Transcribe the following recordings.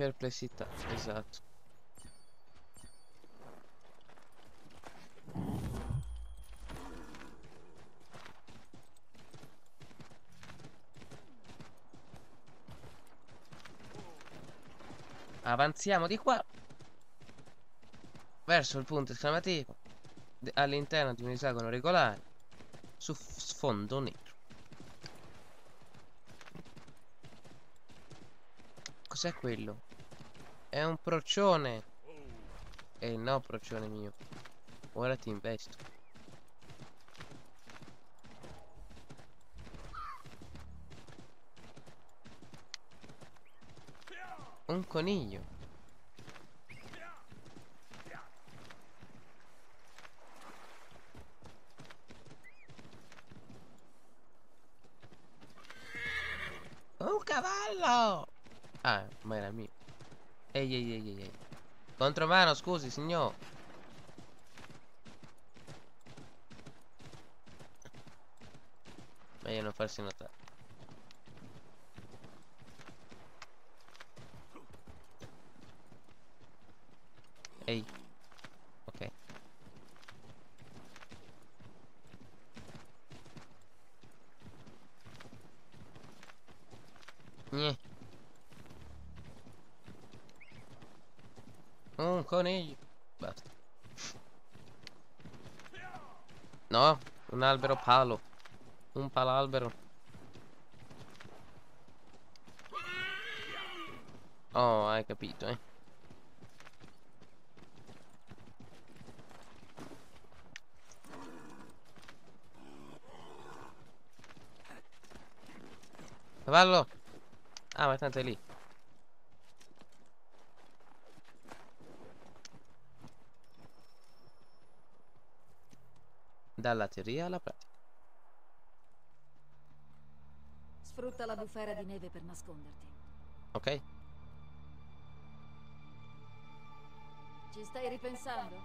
Perplessità, esatto. Avanziamo di qua verso il punto esclamativo all'interno di un esagono regolare su sfondo nero. Cos'è quello? È un procione. Eh no, procione mio. Ora ti investo. Un coniglio. Un cavallo! Ah, ma era mio. Ehi, ehi, ehi, ehi. Contromano, scusi, signor. Meglio non farsi notare. Ehi. Ok. Niente. Un coniglio. Basta. No, un albero palo. Un palalbero. Oh, hai capito, eh. Cavallo! Ah, ma tanto è lì. Dalla teoria alla pratica. Sfrutta la bufera di neve per nasconderti. Ok? Ci stai ripensando?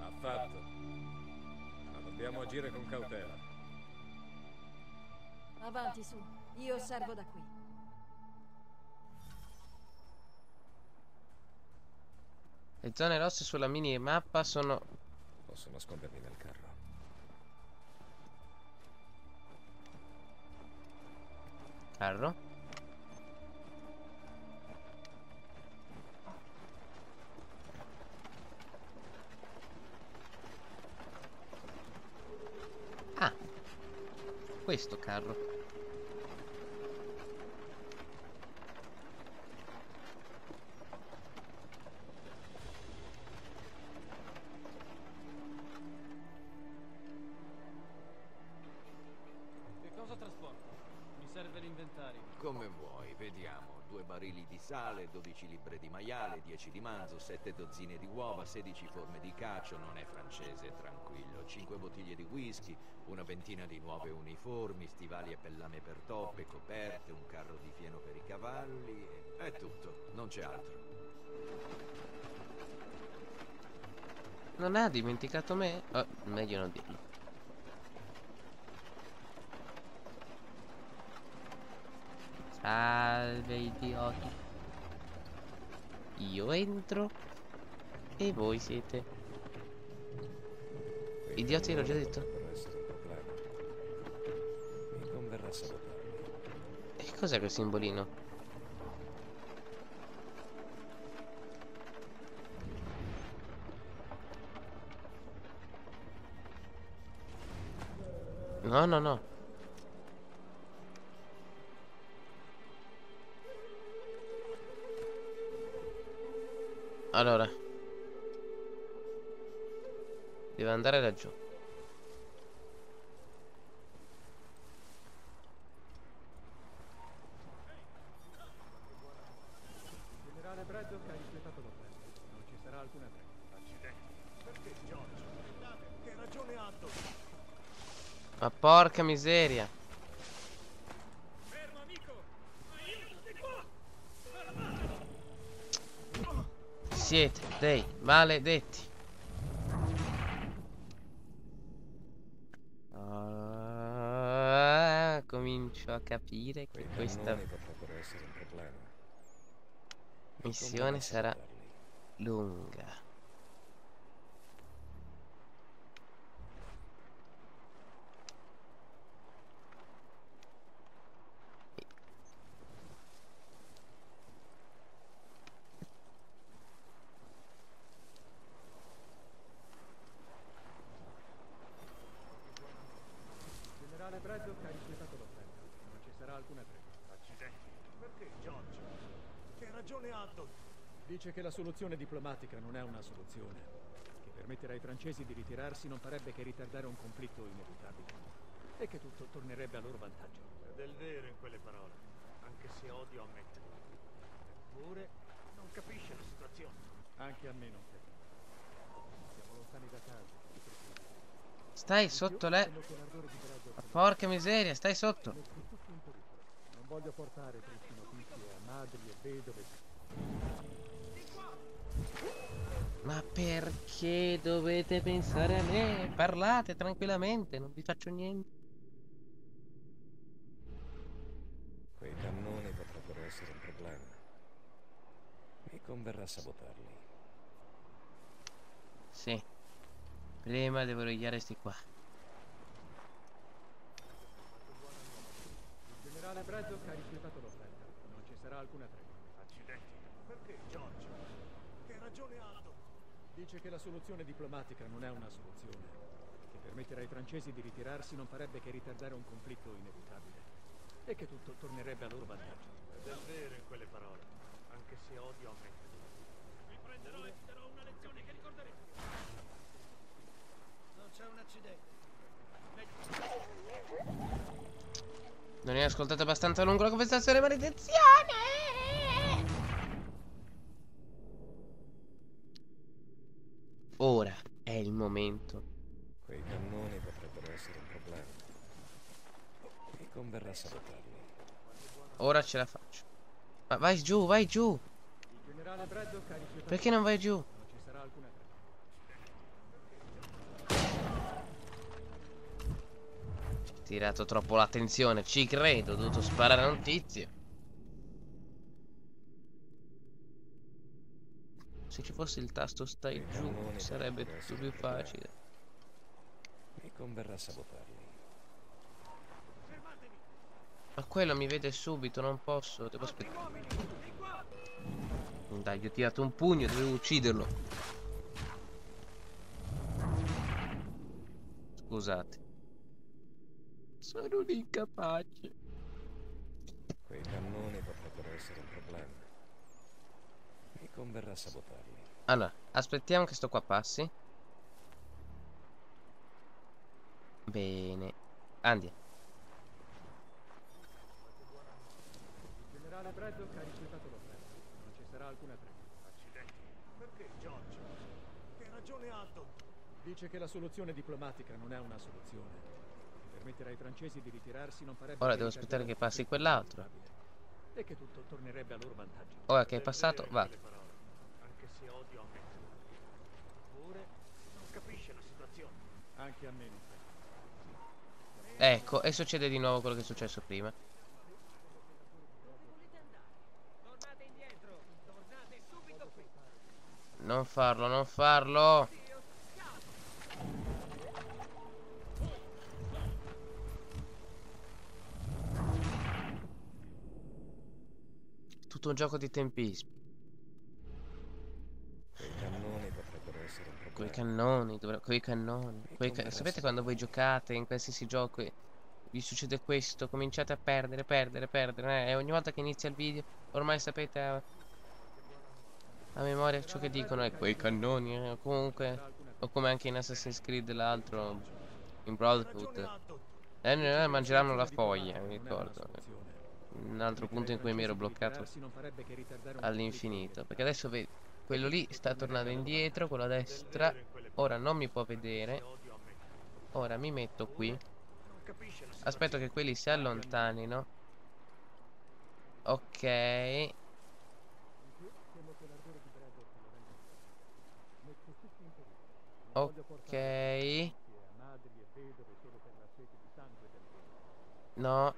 Affatto. Ma dobbiamo agire con cautela. Avanti su, io osservo da qui. Le zone rosse sulla minimappa sono... Posso nascondermi nel carro. Carro? Ah! Questo carro. Serve l'inventario. Come vuoi, vediamo. Due barili di sale, 12 libbre di maiale, 10 di manzo, 7 dozzine di uova, 16 forme di cacio, non è francese, tranquillo. 5 bottiglie di whisky, una ventina di nuove uniformi, stivali e pellame per toppe, coperte, un carro di fieno per i cavalli. È tutto, non c'è altro. Non ha dimenticato me? Oh, meglio non dirlo. Salve idioti. Io entro e voi siete. Idioti, l'ho già detto. E cos'è quel simbolino? No, no, no. Allora. Deve andare laggiù. Generale Braddock ha rispettato l'ordine. Non ci sarà alcuna tregua. Accidenti. Perché George? Che ragione ha Ma porca miseria. Fermo amico! Aiuto di qua! Siete dei maledetti. Ah, comincio a capire che questa... Missione sarà lunga. Generale Braddock ha rifiutato l'offerta. Non ci sarà alcuna tregua. Accidenti. Perché, George? Che ragione ha Addon? Dice che la soluzione diplomatica non è una soluzione. Che permettere ai francesi di ritirarsi non farebbe che ritardare un conflitto inevitabile. E che tutto tornerebbe a loro vantaggio. C'è del vero in quelle parole, anche se odio ammetterlo. Eppure non capisce la situazione. Anche a me non capisco. Siamo lontani da casa. Stai sotto le... Porca miseria, stai sotto. Non voglio portare tristi notizie a madri e vedove. Ma perché dovete pensare a me? Parlate tranquillamente, non vi faccio niente. Quei cannoni potrebbero essere un problema. Mi converrà sabotarli. Sì. Prima devo rigliare sti qua. Il generale Braddock ha rifiutato l'offerta. Non ci sarà alcuna tregua. Accidenti. Perché, George? Che ragione ha? Dice che la soluzione diplomatica non è una soluzione. Che permettere ai francesi di ritirarsi non farebbe che ritardare un conflitto inevitabile. E che tutto tornerebbe a loro vantaggio. Del vero in quelle parole, anche se odio ammetterlo. Vi prenderò e ti darò una lezione che ricorderete. Non c'è un accidente. Non hai ascoltato abbastanza a lungo la conversazione, maledizione! Ora è il momento. Quei cannoni potrebbero essere un problema. Mi converrà sabotarli. Ora ce la faccio. Ma vai giù, vai giù. Il generale Braddock ha rifiutato Perché non vai giù? Non ci sarà alcuna tregua. Tirato troppo l'attenzione, ci credo, ho dovuto sparare a notizie. Se ci fosse il tasto stai giù, sarebbe tutto più un facile. Mi converrà sabotarli. Ma quello mi vede subito, non posso, devo aspettare. Dai, gli ho tirato un pugno, dovevo ucciderlo. Scusate. Sono un incapace. Quei cannoni potrebbero essere un problema. Mi converrà sabotarli. Allora, aspettiamo che sto qua passi. Bene. Andiamo. Il generale Braddock ha rifiutato l'offerta. Non ci sarà alcuna tregua. Accidenti. Perché, George? Che ragione ha? Dice che la soluzione diplomatica non è una soluzione. Permettere ai francesi di ritirarsi non farebbe Ora devo aspettare che passi quell'altro. E che tutto tornerebbe a loro vantaggio. Ora che è passato, va. anche se odio ammetterlo. Eppure non capisce la situazione. Anche a me non. Ecco, e succede di nuovo quello che è successo prima. Non farlo, non farlo. Tutto un gioco di tempismi. Quei cannoni potrebbero essere un Quei problema. cannoni, dovre- quei cannoni. Quei ca- Sapete quando voi giocate in qualsiasi gioco e vi succede questo, cominciate a perdere, perdere, perdere, eh, e ogni volta che inizia il video, ormai sapete a, a memoria ciò che dicono è quei cannoni, eh, o comunque, o come anche in Assassin's Creed l'altro, in Brotherhood, eh, Dice mangeranno la foglia, mi ricordo. Un altro punto in cui mi ero bloccato all'infinito, perché adesso vedi, quello lì sta tornando indietro, quello a destra, ora non mi può vedere, ora mi metto qui. Aspetto che quelli si allontanino. Ok. Ok. No.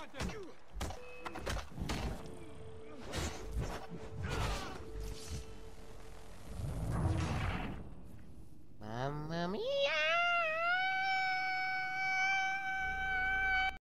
Contact!